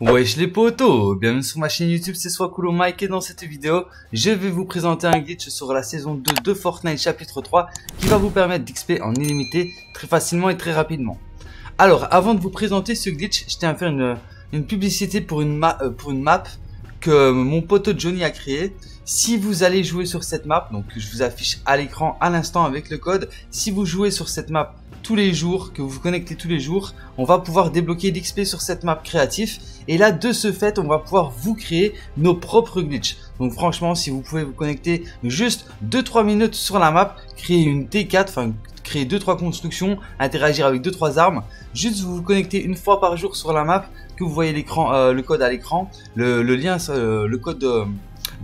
Wesh les potos, bienvenue sur ma chaîne YouTube, c'est Swakulo Mike et dans cette vidéo, je vais vous présenter un glitch sur la saison 2 de Fortnite chapitre 3 qui va vous permettre d'XP en illimité très facilement et très rapidement. Alors, avant de vous présenter ce glitch, je tiens à faire une, publicité pour une, euh, pour une map que mon pote Johnny a créé. Si vous allez jouer sur cette map, donc je vous affiche à l'écran à l'instant avec le code, si vous jouez sur cette map tous les jours, que vous vous connectez tous les jours, on va pouvoir débloquer l'XP sur cette map créatif. Et là, de ce fait, on va pouvoir vous créer nos propres glitches. Donc franchement, si vous pouvez vous connecter juste 2-3 minutes sur la map, créer une T4, enfin créer 2-3 constructions, interagir avec 2-3 armes, juste vous vous connectez une fois par jour sur la map, que vous voyez l'écran, euh, le code à l'écran, le, lien, euh, le code de,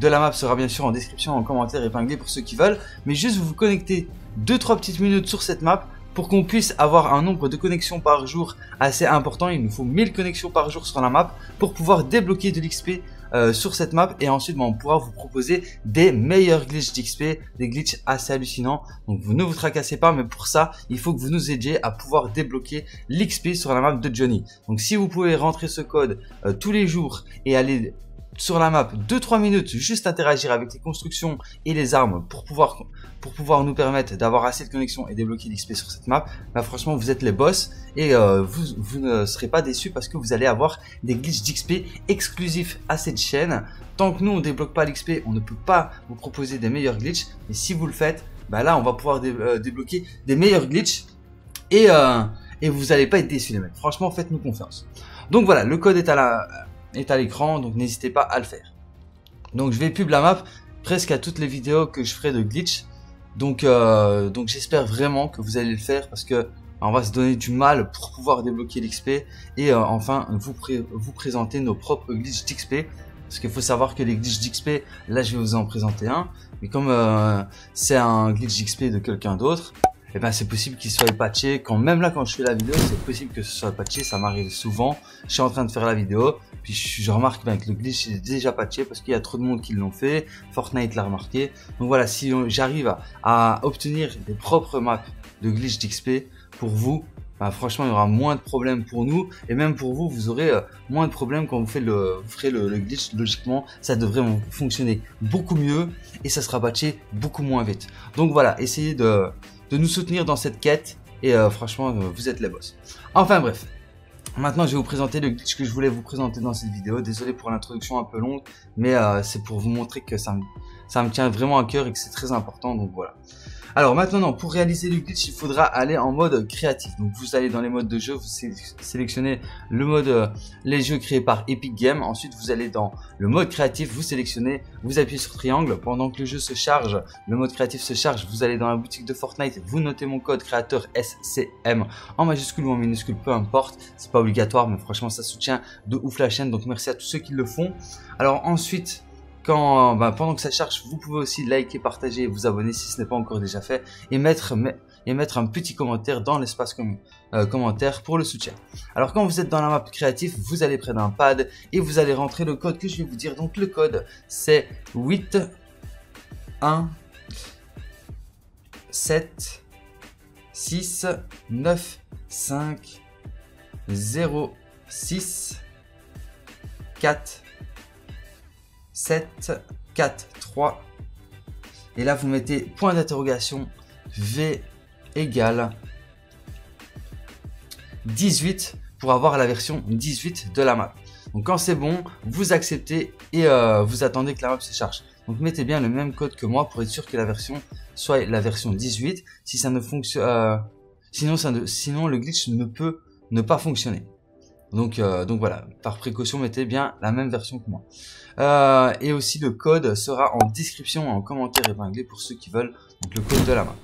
de la map sera bien sûr en description, en commentaire épinglé pour ceux qui veulent, mais juste vous vous connectez 2-3 petites minutes sur cette map, pour qu'on puisse avoir un nombre de connexions par jour assez important, il nous faut 1000 connexions par jour sur la map pour pouvoir débloquer de l'XP euh, sur cette map et ensuite ben, on pourra vous proposer des meilleurs glitches d'XP, des glitches assez hallucinants. Donc vous ne vous tracassez pas mais pour ça il faut que vous nous aidiez à pouvoir débloquer l'XP sur la map de Johnny. Donc si vous pouvez rentrer ce code euh, tous les jours et aller sur la map 2-3 minutes, juste interagir avec les constructions et les armes pour pouvoir, nous permettre d'avoir assez de connexion et débloquer l'XP sur cette map, bah franchement vous êtes les boss et euh, vous, vous ne serez pas déçus parce que vous allez avoir des glitches d'XP exclusifs à cette chaîne. Tant que nous on débloque pas l'XP, on ne peut pas vous proposer des meilleurs glitches, mais si vous le faites, bah là on va pouvoir euh, débloquer des meilleurs glitches et, euh, et vous n'allez pas être déçus les mecs. Franchement faites-nous confiance. Donc voilà, le code est à la est à l'écran, donc n'hésitez pas à le faire. Donc je vais pub la map presque à toutes les vidéos que je ferai de glitch. Donc, euh, donc j'espère vraiment que vous allez le faire parce que on va se donner du mal pour pouvoir débloquer l'XP et euh, enfin vous, vous présenter nos propres glitches d'XP. Parce qu'il faut savoir que les glitches d'XP, là je vais vous en présenter un, mais comme euh, c'est un glitch d'XP de quelqu'un d'autre, et eh ben c'est possible qu'il soit patché. Quand même là, quand je fais la vidéo, c'est possible que ce soit patché. Ça m'arrive souvent. Je suis en train de faire la vidéo, puis je, remarque ben, que le glitch est déjà patché parce qu'il y a trop de monde qui l'ont fait. Fortnite l'a remarqué. Donc voilà, si j'arrive à, obtenir des propres maps de glitch d'XP pour vous, ben, franchement, il y aura moins de problèmes pour nous et même pour vous, vous aurez euh, moins de problèmes quand vous, faites le, vous ferez le, glitch. Logiquement, ça devrait fonctionner beaucoup mieux et ça sera patché beaucoup moins vite. Donc voilà, essayez de de nous soutenir dans cette quête. Et euh, franchement, euh, vous êtes les boss. Enfin bref. Maintenant, je vais vous présenter le glitch que je voulais vous présenter dans cette vidéo. Désolé pour l'introduction un peu longue, mais euh, c'est pour vous montrer que ça ça me tient vraiment à cœur et que c'est très important. Donc voilà. Alors maintenant, pour réaliser le glitch, il faudra aller en mode créatif. Donc vous allez dans les modes de jeu, vous sélectionnez le mode euh, les jeux créés par Epic Games. Ensuite, vous allez dans le mode créatif, vous sélectionnez, vous appuyez sur triangle. Pendant que le jeu se charge, le mode créatif se charge, vous allez dans la boutique de Fortnite, vous notez mon code créateur SCM en majuscule ou en minuscule, peu importe. C'est pas obligatoire, mais franchement, ça soutient de ouf la chaîne. Donc merci à tous ceux qui le font. Alors ensuite, quand, bah, pendant que ça charge, vous pouvez aussi liker, partager vous abonner si ce n'est pas encore déjà fait et mettre, et mettre un petit commentaire dans l'espace euh, commentaire pour le soutien. Alors quand vous êtes dans la map créative, vous allez près d'un pad et vous allez rentrer le code que je vais vous dire. Donc le code c'est 8 1 7 6 9 5 0 6 4 7, 4, 3. Et là, vous mettez point d'interrogation, V égale 18 pour avoir la version 18 de la map. Donc quand c'est bon, vous acceptez et euh, vous attendez que la map se charge. Donc mettez bien le même code que moi pour être sûr que la version soit la version 18. Si ça ne fonctionne, euh, sinon, sinon le glitch ne peut ne pas fonctionner. Donc, euh, donc voilà, par précaution, mettez bien la même version que moi. Euh, et aussi le code sera en description, en commentaire épinglé pour ceux qui veulent. Le code de la map.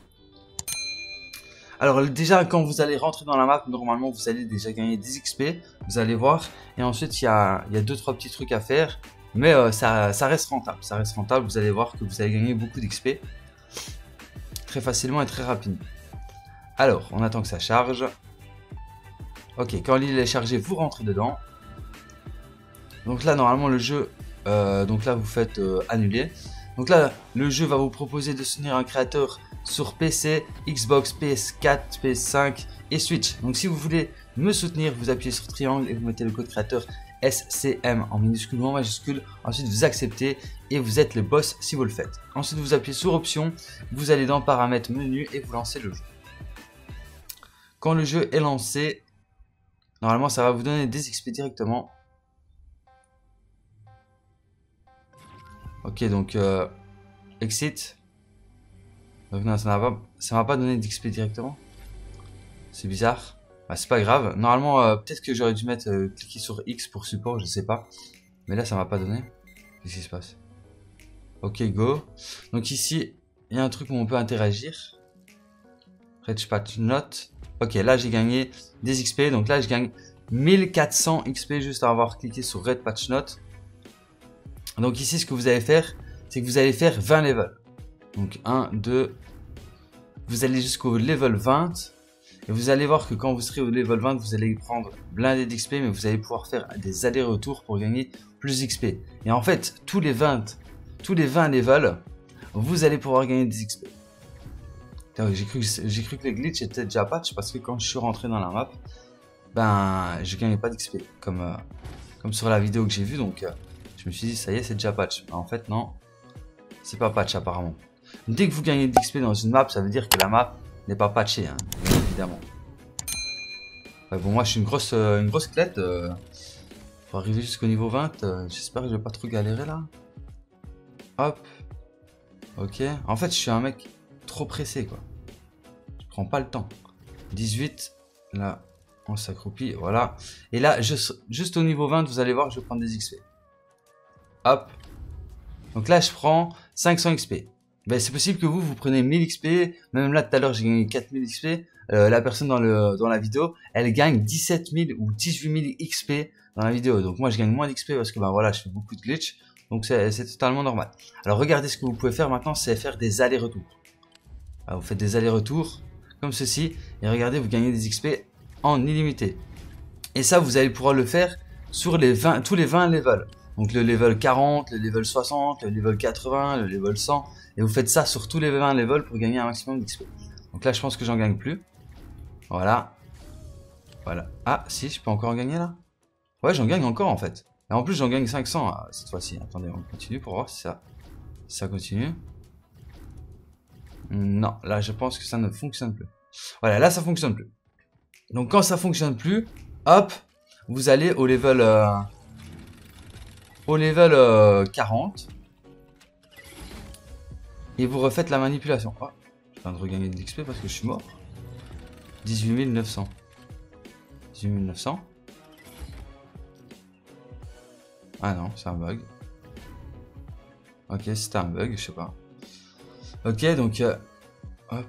Alors déjà, quand vous allez rentrer dans la map, normalement, vous allez déjà gagner des XP. Vous allez voir. Et ensuite, il y a, y a deux, trois petits trucs à faire. Mais euh, reste rentable. Ça reste rentable. Vous allez voir que vous allez gagner beaucoup d'XP. Très facilement et très rapidement. Alors, on attend que ça charge. Ok, quand l'île est chargée, vous rentrez dedans. Donc là, normalement, le jeu... Euh, donc là, vous faites euh, annuler. Donc là, le jeu va vous proposer de soutenir un créateur sur PC, Xbox, PS4, PS5 et Switch. Donc si vous voulez me soutenir, vous appuyez sur triangle et vous mettez le code créateur SCM en minuscule ou en majuscule. Ensuite, vous acceptez et vous êtes le boss si vous le faites. Ensuite, vous appuyez sur option, vous allez dans paramètres menu et vous lancez le jeu. Quand le jeu est lancé, normalement, ça va vous donner des XP directement. Ok, donc euh, exit. Donc non, ça m'a pas donné d'XP directement. C'est bizarre. Bah, c'est pas grave. Normalement, euh, peut-être que j'aurais dû mettre euh, cliquer sur X pour support, je sais pas. Mais là, ça m'a pas donné. Qu'est-ce qui se passe? Ok, go. Donc ici, il y a un truc où on peut interagir. Patch note. Ok, là j'ai gagné des XP. Donc là, je gagne 1400 XP juste à avoir cliqué sur Red Patch Note. Donc ici, ce que vous allez faire, c'est que vous allez faire 20 levels. Donc 1, 2, vous allez jusqu'au level 20. Et vous allez voir que quand vous serez au level 20, vous allez prendre blindé d'XP, mais vous allez pouvoir faire des allers-retours pour gagner plus d'XP. Et en fait, tous les 20, tous les 20 levels, vous allez pouvoir gagner des XP. J'ai cru, que le glitch était déjà patch parce que quand je suis rentré dans la map, ben, je gagnais pas d'XP comme, euh, comme sur la vidéo que j'ai vue. Donc, euh, je me suis dit, ça y est, c'est déjà patch. En fait, non, c'est pas patch apparemment. Dès que vous gagnez d'XP dans une map, ça veut dire que la map n'est pas patchée, hein, évidemment. bon, moi je suis une grosse, euh, une grosse. Euh, pour arriver jusqu'au niveau 20, euh, j'espère que je vais pas trop galérer là. Hop. Ok. En fait, je suis un mec trop pressé quoi. Pas le temps. 18. Là, on s'accroupit. Voilà. Et là, juste, au niveau 20, vous allez voir, je vais prendre des XP. Hop. Donc là, je prends 500 XP. Ben, c'est possible que vous, vous prenez 1000 XP. Même là, tout à l'heure, j'ai gagné 4000 XP. Euh, la personne dans, le, dans la vidéo, elle gagne 17 000 ou 18 000 XP dans la vidéo. Donc moi, je gagne moins d'XP parce que ben voilà, je fais beaucoup de glitch. Donc c'est totalement normal. Alors regardez ce que vous pouvez faire maintenant, c'est faire des allers-retours. Vous faites des allers-retours comme ceci. Et regardez, vous gagnez des XP en illimité. Et ça, vous allez pouvoir le faire sur les 20, tous les 20 levels. Donc le level 40, le level 60, le level 80, le level 100. Et vous faites ça sur tous les 20 levels pour gagner un maximum d'XP. Donc là, je pense que j'en gagne plus. Voilà. Voilà. Ah, si, je peux encore en gagner là? Ouais, j'en gagne encore en fait. Et en plus, j'en gagne 500 euh, cette fois-ci. Attendez, on continue pour voir ça, si ça continue. Non, là, je pense que ça ne fonctionne plus. Voilà, là, ça fonctionne plus. Donc quand ça fonctionne plus, hop, vous allez au level... Euh, au level 40. Euh, et vous refaites la manipulation. Oh, je viens de regagner de l'XP parce que je suis mort. 18 900. 18 900. Ah non, c'est un bug. Ok, c'était un bug, je sais pas. Ok, donc... Euh, hop.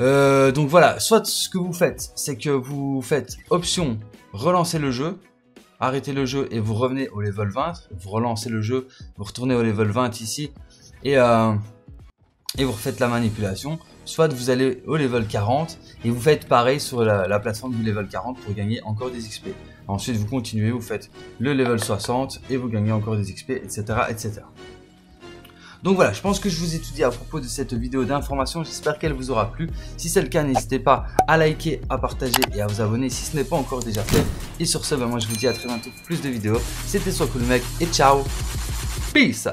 Euh, donc voilà, soit ce que vous faites, c'est que vous faites option relancer le jeu, arrêtez le jeu et vous revenez au level 20, vous relancez le jeu, vous retournez au level 20 ici et, euh, et vous refaites la manipulation. Soit vous allez au level 40 et vous faites pareil sur la, plateforme du level 40 pour gagner encore des XP. Ensuite vous continuez, vous faites le level 60 et vous gagnez encore des XP, etc. etc. Donc voilà, je pense que je vous ai tout dit à propos de cette vidéo d'information. J'espère qu'elle vous aura plu. Si c'est le cas, n'hésitez pas à liker, à partager et à vous abonner si ce n'est pas encore déjà fait. Et sur ce, moi je vous dis à très bientôt pour plus de vidéos. C'était Soit Cool Mec et ciao Peace